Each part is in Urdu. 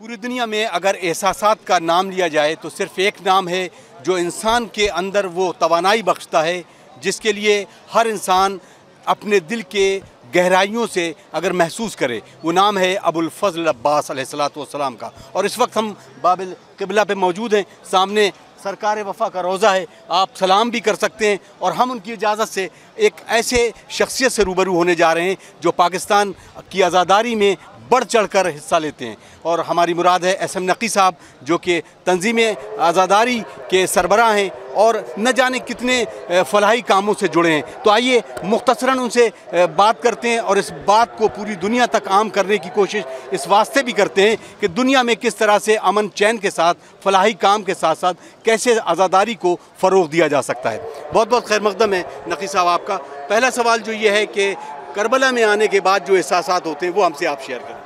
پوری دنیا میں اگر احساسات کا نام لیا جائے تو صرف ایک نام ہے جو انسان کے اندر وہ توانائی بخشتا ہے، جس کے لیے ہر انسان اپنے دل کے گہرائیوں سے اگر محسوس کرے۔ وہ نام ہے ابو الفضل عباس علیہ السلام کا۔ اور اس وقت ہم بابل القبلہ پہ موجود ہیں۔ سامنے سرکار وفا کا روزہ ہے۔ آپ سلام بھی کر سکتے ہیں اور ہم ان کی اجازت سے ایک ایسے شخصیت سے روبرو ہونے جا رہے ہیں جو پاکستان کی آزاداری میں بڑھ چڑھ کر حصہ لیتے ہیں۔ اور ہماری مراد ہے ایس ایم نقی صاحب، جو کہ تنظیم آزاداری کے سربراہ ہیں اور نہ جانے کتنے فلاحی کاموں سے جڑے ہیں۔ تو آئیے مختصراً ان سے بات کرتے ہیں اور اس بات کو پوری دنیا تک عام کرنے کی کوشش اس واسطے بھی کرتے ہیں کہ دنیا میں کس طرح سے امن چین کے ساتھ، فلاحی کام کے ساتھ ساتھ کیسے آزاداری کو فروغ دیا جا سکتا ہے۔ بہت بہت خیر مقدم ہے نقی صاحب آپ کا۔ پہلا سوال جو یہ ہے کہ کربلا میں آنے کے بعد جو احساسات ہوتے ہیں وہ ہم سے آپ شیئر کریں۔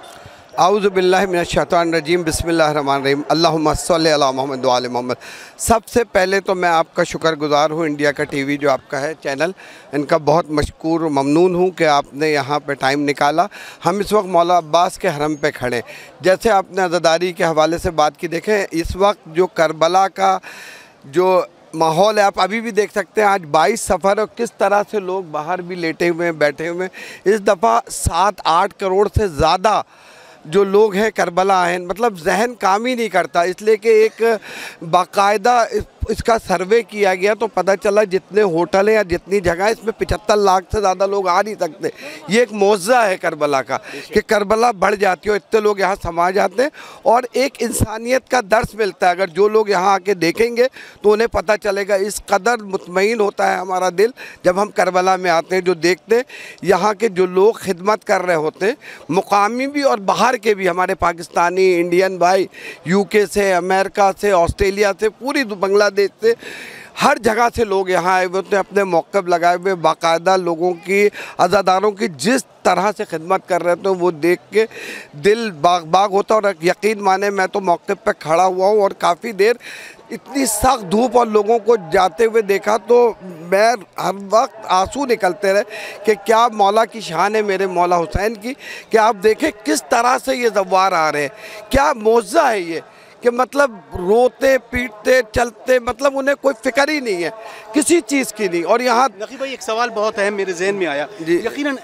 اعوذ باللہ من الشیطان الرجیم، بسم اللہ الرحمن الرحیم، اللہم صلی علی محمد وعلی محمد۔ سب سے پہلے تو میں آپ کا شکر گزار ہوں انڈیا کا ٹی وی جو آپ کا ہے، چینل۔ ان کا بہت مشکور و ممنون ہوں کہ آپ نے یہاں پہ ٹائم نکالا۔ ہم اس وقت مولا عباس کے حرم پہ کھڑے۔ جیسے آپ نے عزداری کے حوالے سے بات کی، دیکھیں اس وقت جو کربلا کا جو ماحول ہے، آپ ابھی بھی دیکھ سکتے ہیں، آج بائیس سفر اور کس طرح سے لوگ باہر بھی لیٹے ہوئے ہیں، بیٹھے ہوئے ہیں۔ اس دفعہ سات آٹھ کروڑ سے زیادہ جو لوگ ہیں کربلا ہیں مطلب ذہن کام ہی نہیں کرتا۔ اس لیے کہ ایک باقاعدہ اس کا سروے کیا گیا تو پتہ چلا جتنے ہوٹل ہیں یا جتنی جگہ اس میں پچہتر لاکھ سے زیادہ لوگ آ نہیں سکتے۔ یہ ایک موضع ہے کربلا کا کہ کربلا بڑھ جاتی ہے اتنے لوگ یہاں سما جاتے ہیں اور ایک انسانیت کا درس ملتا ہے۔ اگر جو لوگ یہاں آ کے دیکھیں گے تو انہیں پتہ چلے گا اس قدر مطمئن ہوتا ہے ہمارا دل جب ہم کربلا میں آتے ہیں، جو دیکھتے ہیں، یہاں کے جو لوگ خدمت کر رہے ہوتے ہیں، مقامی بھی اور باہر باہر کے بھی ہمارے پاکستانی انڈین بھائی یو کے سے، امریکہ سے، آسٹریلیا سے، پوری بنگلہ دیش سے ہر جگہ سے لوگ یہاں آئے ہوئے ہوتے ہیں، اپنے موقف لگائے ہوئے، باقاعدہ لوگوں کی، عزاداروں کی جس طرح سے خدمت کر رہے تھے، وہ دیکھ کے دل باغ باغ ہوتا اور یقین مانے میں تو موقع پہ کھڑا ہوا ہوں اور کافی دیر اتنی سخت دھوپ اور لوگوں کو جاتے ہوئے دیکھا تو میں ہر وقت آنسو نکلتے رہے کہ کیا مولا کی شان ہے میرے مولا حسین کی کہ آپ دیکھیں کس طرح سے یہ زوار آ رہے ہیں۔ کیا موزہ ہے یہ کہ مطلب روتے پیٹتے چلتے مطلب انہیں کوئی فکر ہی نہیں ہے کسی چیز کی نہیں۔ اور یہاں نقی بھائی ایک سوال بہت اہم میرے ذہن میں آیا۔ جی۔ یقیناً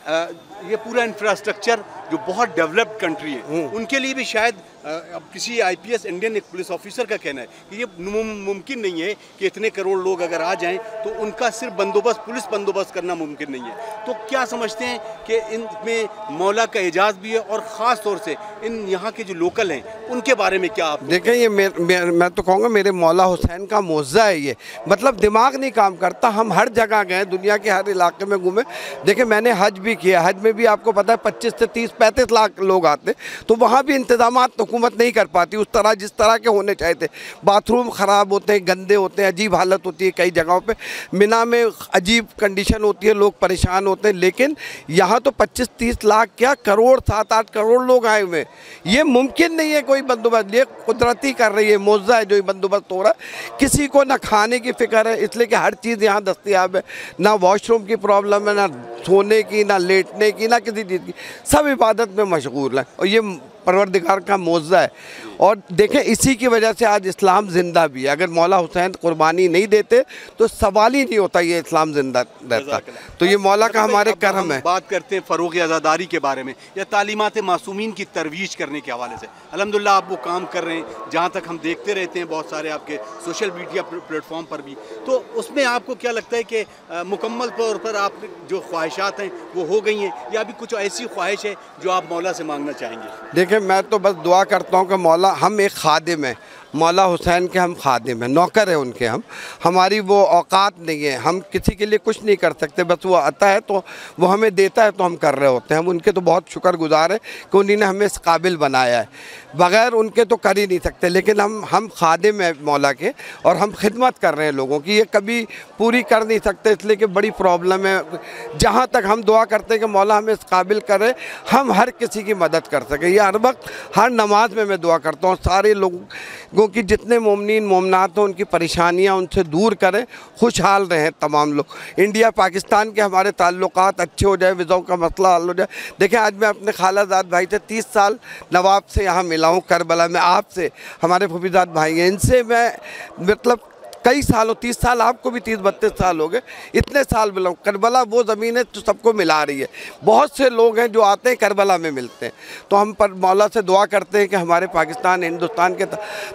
یہ پورا انفراسٹرکچر جو بہت ڈیولپڈ کنٹری ہیں ان کے لیے بھی شاید اب کسی آئی پی ایس انڈین ایک پولیس آفیسر کا کہنا ہے کہ یہ ممکن نہیں ہے کہ اتنے کروڑ لوگ اگر آ جائیں تو ان کا صرف بندوبست پولیس بندوبست کرنا ممکن نہیں ہے۔ تو کیا سمجھتے ہیں کہ ان میں مولا کا اعجاز بھی ہے اور خاص طور سے ان یہاں کے جو لوکل ہیں ان کے بارے میں کیا آپ دیکھیں یہ میں تو کہوں گا میرے مولا حسین کا موزہ ہے یہ۔ مطلب دماغ نہیں کام کرتا ہم ہر جگہ گئے دنیا کے ہر علاقے میں گھومے۔ دیکھیں میں نے حج بھی کیا حج میں بھی آپ کو پتا ہے پچیس سے تیس پینتیس لاکھ لوگ آتے تو وہاں بھی انتظامات حکومت نہیں کر پاتی، اس طرح جس طرح کے ہونے چاہیے تھے۔ باتھ روم خراب ہوتے ہیں، گندے ہوتے ہیں، عجیب حالت ہوتی ہے کئی جگہوں پہ۔ منا میں عجیب کنڈیشن ہوتی ہے، لوگ پریشان ہوتے ہیں، لیکن یہاں تو پچیس تیس لاکھ کیا کروڑ، سات آٹھ کروڑ لوگ آئے ہوئے یہ ممکن نہیں ہے کوئی بندوبست، یہ قدرتی کر رہی ہے موزہ ہے جو بندوبست ہو رہا ہے۔ کسی کو نہ کھانے کی فکر ہے، اس لیے کہ ہر چیز یہاں دستیاب ہے۔ نہ واش روم کی پرابلم ہے، نہ سونے کی، نہ لیٹنے کی، نہ کسی چیز کی۔ سب عبادت عبادت میں مشغول ہیں اور یہ پروردگار کا موزہ ہے۔ اور دیکھیں اسی کی وجہ سے آج اسلام زندہ بھی ہے۔ اگر مولا حسین قربانی نہیں دیتے تو سوال ہی نہیں ہوتا یہ اسلام زندہ رہتا۔ تو یہ مولا کا ہمارے کرم ہے۔ بات کرتے ہیں فروغ ازاداری کے بارے میں یا تعلیمات معصومین کی ترویج کرنے کے حوالے سے۔ الحمدللہ آپ وہ کام کر رہے ہیں جہاں تک ہم دیکھتے رہتے ہیں بہت سارے آپ کے سوشل میڈیا پلیٹ فارم پر بھی۔ تو اس میں آپ کو کیا لگتا ہے کہ مکمل طور پر آپ جو خواہشات ہیں وہ ہو گئی ہیں یا ابھی کچھ ایسی خواہش ہے جو آپ مولا سے مانگنا چاہیں گے؟ دیکھیں دیکھیں میں تو بس دعا کرتا ہوں کہ مولا ہم ایک خادم ہیں۔ مولا حسین کے ہم خادم ہیں، نوکر ہیں ان کے ہم۔ ہماری وہ اوقات نہیں ہیں، ہم کسی کے لیے کچھ نہیں کر سکتے، بس وہ آتا ہے تو وہ ہمیں دیتا ہے تو ہم کر رہے ہوتے ہیں۔ ہم ان کے تو بہت شکر گزار ہیں کہ انہیں نے ہمیں اس قابل بنایا ہے۔ بغیر ان کے تو کر ہی نہیں سکتے، لیکن ہم ہم خادم ہیں مولا کے اور ہم خدمت کر رہے ہیں لوگوں کی۔ یہ کبھی پوری کر نہیں سکتے، اس لیے کہ بڑی پرابلم ہے۔ جہاں تک ہم دعا کرتے ہیں کہ مولا ہمیں اس قابل کرے، ہم ہر کسی کی مدد کر سکیں۔ یہ ہر وقت، ہر نماز میں میں دعا کرتا ہوں۔ سارے لوگ گو کہ جتنے مومنین، مومنات ہیں ان کی پریشانیاں ان سے دور کریں، خوشحال رہیں تمام لوگ۔ انڈیا، پاکستان کے ہمارے تعلقات اچھے ہو جائے وزاؤں کا مسئلہ حل ہو جائے۔ دیکھیں، آج میں اپنے خالہ زاد بھائی سے تیس سال نواب سے یہاں ملا ہوں کربلا میں، آپ سے، ہمارے پھوپھی زاد بھائی ہیں۔ ان سے میں مطلب کئی سالوں تیس سال آپ کو بھی تیس بتیس سال ہو گئے۔ اتنے سال ملا کربلا وہ زمین ہے جو سب کو ملا رہی ہے۔ بہت سے لوگ ہیں جو آتے ہیں کربلا میں ملتے ہیں۔ تو ہم پر مولا سے دعا کرتے ہیں کہ ہمارے پاکستان ہندوستان کے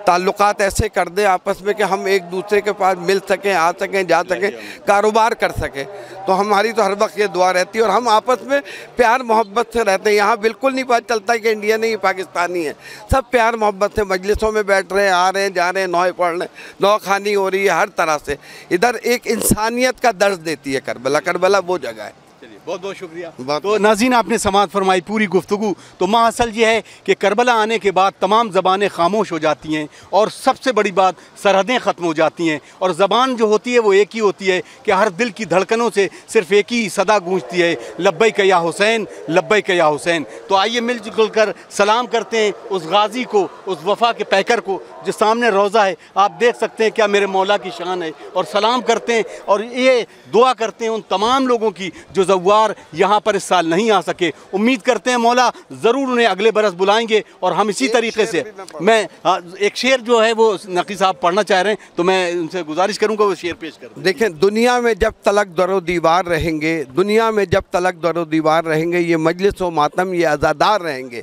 تعلقات ایسے کر دیں آپس میں کہ ہم ایک دوسرے کے پاس مل سکیں آ سکیں جا سکیں کاروبار کر سکیں۔ تو ہماری تو ہر وقت یہ دعا رہتی ہے اور ہم آپس میں پیار محبت سے رہتے ہیں۔ یہاں بالکل نہیں پتہ چلتا کہ انڈیا نہیں پاکستانی ہے۔ سب پیار محبت سے مجلسوں میں بیٹھ رہے ہیں آ رہے ہیں جا رہے ہیں نوئے پڑھ رہے ہیں نو خانی ہو رہی ہے، ہر طرح سے۔ ادھر ایک انسانیت کا درس دیتی ہے کربلا۔ کربلا وہ جگہ ہے۔ بہت بہت شکریہ۔ تو ناظرین آپ نے سماعت فرمائی پوری گفتگو۔ تو ماں اصل یہ ہے کہ کربلا آنے کے بعد تمام زبانیں خاموش ہو جاتی ہیں اور سب سے بڑی بات سرحدیں ختم ہو جاتی ہیں۔ اور زبان جو ہوتی ہے وہ ایک ہی ہوتی ہے کہ ہر دل کی دھڑکنوں سے صرف ایک ہی صدا گونجتی ہے لبئی کا یا حسین لبئی کا یا حسین۔ تو آئیے مل جل کر سلام کرتے ہیں اس غازی کو اس وفا کے پیکر کو جو سامنے روزہ ہے۔ آپ دیکھ سکتے ہیں کیا میرے مولا کی شان ہے۔ اور سلام کرتے ہیں اور یہ دعا کرتے ہیں ان تمام لوگوں کی جو زوار یہاں پر اس سال نہیں آ سکے۔ امید کرتے ہیں مولا ضرور انہیں اگلے برس بلائیں گے اور ہم اسی طریقے سے میں ایک شعر جو ہے وہ نقی صاحب پڑھنا چاہ رہے ہیں تو میں ان سے گزارش کروں گا وہ شعر پیش کر دیکھیں دنیا میں جب تلک در و دیوار رہیں گے دنیا میں جب تلک در و دیوار رہیں گے یہ مجلس و ماتم یہ ازادار رہیں گے۔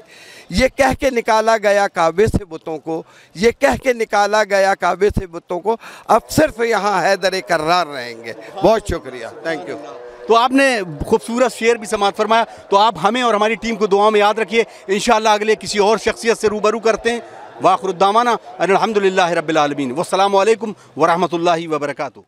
یہ کہہ کے نکالا گیا کعبے سے بتوں کو یہ کہہ کے نکالا گیا کعبے سے بتوں کو اب صرف یہاں حیدر کرار رہیں گے۔ بہت شکریہ۔ تھینک یو تو آپ نے خوبصورت شعر بھی سماعت فرمایا، تو آپ ہمیں اور ہماری ٹیم کو دعاؤں میں یاد رکھیے، انشاءاللہ اگلے کسی اور شخصیت سے روبرو کرتے ہیں۔ واخر الدامانہ الحمدللہ رب العالمین۔ والسلام علیکم ورحمۃ اللہ وبرکاتہ۔